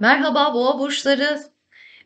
Merhaba boğa burçları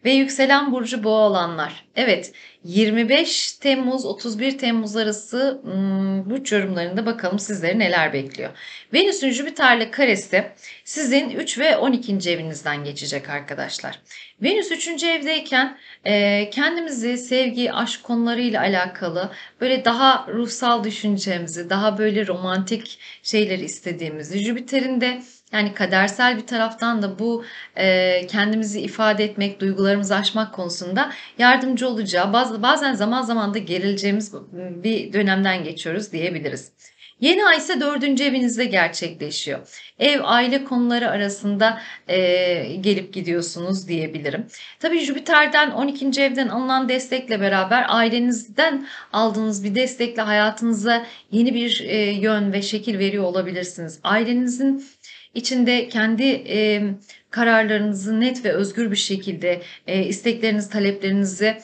ve yükselen burcu boğa olanlar. Evet 25 Temmuz 31 Temmuz arası hmm, burç yorumlarında bakalım sizleri neler bekliyor. Venüs'ün Jüpiter'le karesi sizin 3 ve 12. evinizden geçecek arkadaşlar. Venüs 3. evdeyken e, kendimizi sevgi, aşk konularıyla alakalı böyle daha ruhsal düşüncemizi, daha böyle romantik şeyleri istediğimizi, Jüpiter'in de yani kadersel bir taraftan da bu e, kendimizi ifade etmek, duygularımızı aşmak konusunda yardımcı olacağı, bazı, bazen zaman zaman da gerileceğimiz bir dönemden geçiyoruz diyebiliriz. Yeni ay ise dördüncü evinizde gerçekleşiyor. Ev aile konuları arasında e, gelip gidiyorsunuz diyebilirim. Tabii Jüpiter'den 12. evden alınan destekle beraber ailenizden aldığınız bir destekle hayatınıza yeni bir e, yön ve şekil veriyor olabilirsiniz. Ailenizin içinde kendi e, kararlarınızı net ve özgür bir şekilde e, isteklerinizi, taleplerinizi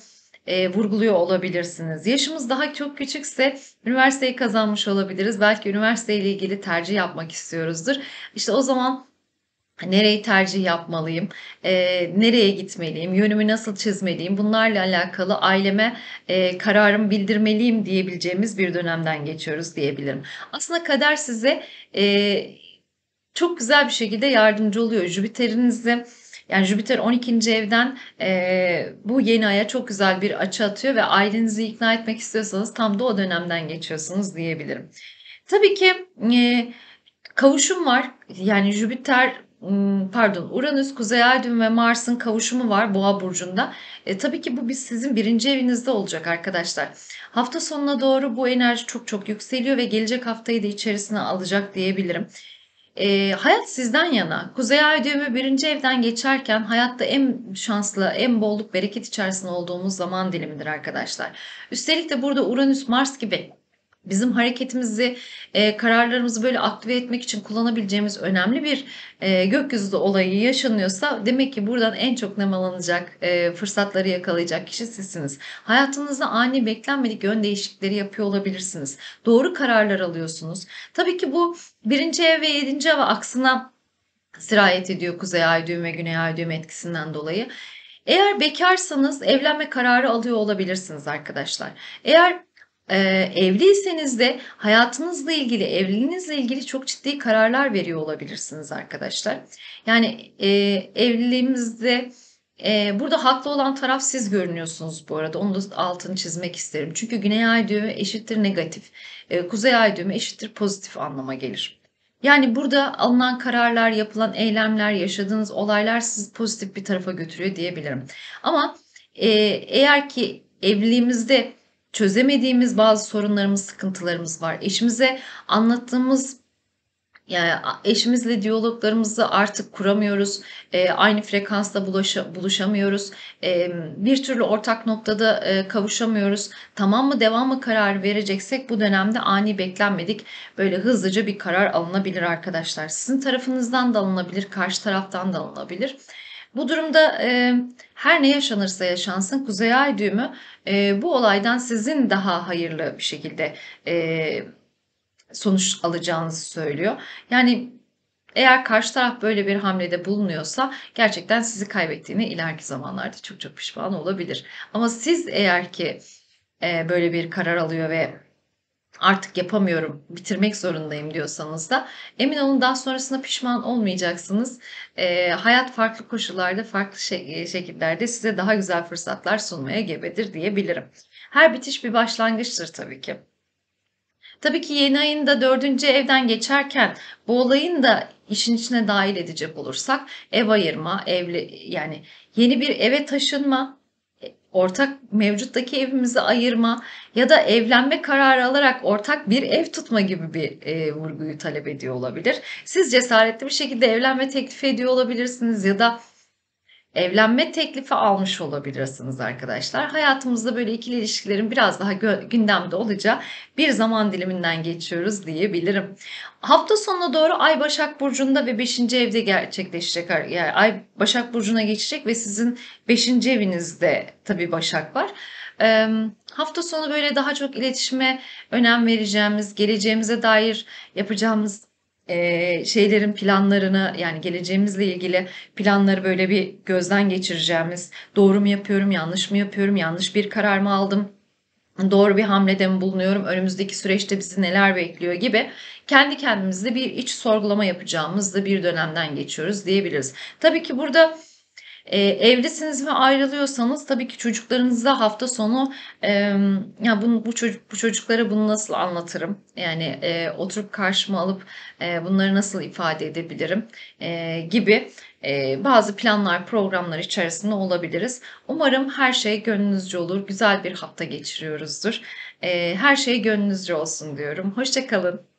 e, vurguluyor olabilirsiniz. Yaşımız daha çok küçükse üniversiteyi kazanmış olabiliriz. Belki üniversite ile ilgili tercih yapmak istiyoruzdur. İşte o zaman nereyi tercih yapmalıyım, e, nereye gitmeliyim, yönümü nasıl çizmeliyim bunlarla alakalı aileme e, kararımı bildirmeliyim diyebileceğimiz bir dönemden geçiyoruz diyebilirim. Aslında kader size e, çok güzel bir şekilde yardımcı oluyor. Jüpiter'inizi yani Jüpiter 12. evden e, bu yeni aya çok güzel bir açı atıyor ve ailenizi ikna etmek istiyorsanız tam da o dönemden geçiyorsunuz diyebilirim. Tabii ki e, kavuşum var. Yani Jüpiter pardon Uranüs, Kuzey Ay düğümü ve Mars'ın kavuşumu var Boğa burcunda. E, tabii ki bu biz sizin birinci evinizde olacak arkadaşlar. Hafta sonuna doğru bu enerji çok çok yükseliyor ve gelecek haftayı da içerisine alacak diyebilirim. E, hayat sizden yana. Kuzey Ay düğümü birinci evden geçerken hayatta en şanslı, en bolluk, bereket içerisinde olduğumuz zaman dilimidir arkadaşlar. Üstelik de burada Uranüs, Mars gibi bizim hareketimizi, e, kararlarımızı böyle aktive etmek için kullanabileceğimiz önemli bir e, gökyüzü olayı yaşanıyorsa demek ki buradan en çok nemalanacak, e, fırsatları yakalayacak kişi sizsiniz. Hayatınızda ani beklenmedik yön değişiklikleri yapıyor olabilirsiniz. Doğru kararlar alıyorsunuz. Tabii ki bu birinci ev ve yedinci ev aksına sirayet ediyor Kuzey Ay düğüm ve Güney Ay düğüm etkisinden dolayı. Eğer bekarsanız evlenme kararı alıyor olabilirsiniz arkadaşlar. Eğer e, evliyseniz de hayatınızla ilgili, evliliğinizle ilgili çok ciddi kararlar veriyor olabilirsiniz arkadaşlar. Yani e, evliliğimizde e, burada haklı olan taraf siz görünüyorsunuz bu arada. Onu da altını çizmek isterim. Çünkü güney ay düğümü eşittir negatif. E, kuzey ay düğümü eşittir pozitif anlama gelir. Yani burada alınan kararlar, yapılan eylemler, yaşadığınız olaylar sizi pozitif bir tarafa götürüyor diyebilirim. Ama e, eğer ki evliliğimizde çözemediğimiz bazı sorunlarımız, sıkıntılarımız var. Eşimize anlattığımız yani eşimizle diyaloglarımızı artık kuramıyoruz. E, aynı frekansta bulaşa, buluşamıyoruz. E, bir türlü ortak noktada e, kavuşamıyoruz. Tamam mı devam mı karar vereceksek bu dönemde ani beklenmedik böyle hızlıca bir karar alınabilir arkadaşlar. Sizin tarafınızdan da alınabilir, karşı taraftan da alınabilir. Bu durumda e, her ne yaşanırsa yaşansın Kuzey Ay düğümü e, bu olaydan sizin daha hayırlı bir şekilde e, sonuç alacağınızı söylüyor. Yani eğer karşı taraf böyle bir hamlede bulunuyorsa gerçekten sizi kaybettiğini ileriki zamanlarda çok çok pişman olabilir. Ama siz eğer ki e, böyle bir karar alıyor ve artık yapamıyorum, bitirmek zorundayım diyorsanız da emin olun daha sonrasında pişman olmayacaksınız. E, hayat farklı koşullarda, farklı şey, şekillerde size daha güzel fırsatlar sunmaya gebedir diyebilirim. Her bitiş bir başlangıçtır tabii ki. Tabii ki yeni ayın da dördüncü evden geçerken bu olayın da işin içine dahil edecek olursak ev ayırma, evli yani yeni bir eve taşınma, ortak mevcuttaki evimizi ayırma ya da evlenme kararı alarak ortak bir ev tutma gibi bir e, vurguyu talep ediyor olabilir. Siz cesaretli bir şekilde evlenme teklif ediyor olabilirsiniz ya da evlenme teklifi almış olabilirsiniz arkadaşlar. Hayatımızda böyle ikili ilişkilerin biraz daha gündemde olacağı bir zaman diliminden geçiyoruz diyebilirim. Hafta sonuna doğru Ay Başak Burcu'nda ve 5. evde gerçekleşecek. Yani Ay Başak Burcu'na geçecek ve sizin 5. evinizde tabii Başak var. Ee, hafta sonu böyle daha çok iletişime önem vereceğimiz, geleceğimize dair yapacağımız eee, şeylerin planlarını, yani geleceğimizle ilgili planları böyle bir gözden geçireceğimiz, doğru mu yapıyorum, yanlış mı yapıyorum, yanlış bir karar mı aldım, doğru bir hamlede mi bulunuyorum, önümüzdeki süreçte bizi neler bekliyor gibi kendi kendimizde bir iç sorgulama yapacağımız da bir dönemden geçiyoruz diyebiliriz. Tabii ki burada Eee, evlisiniz ve ayrılıyorsanız tabii ki çocuklarınıza hafta sonu, emm, ya bunu bu çocuk bu çocuklara bunu nasıl anlatırım? Yani, eee, oturup karşıma alıp, eee, bunları nasıl ifade edebilirim, eee, gibi, eee, bazı planlar, programlar içerisinde olabiliriz. Umarım her şey gönlünüzce olur, güzel bir hafta geçiriyoruzdur. Eee, her şey gönlünüzce olsun diyorum. Hoşça kalın.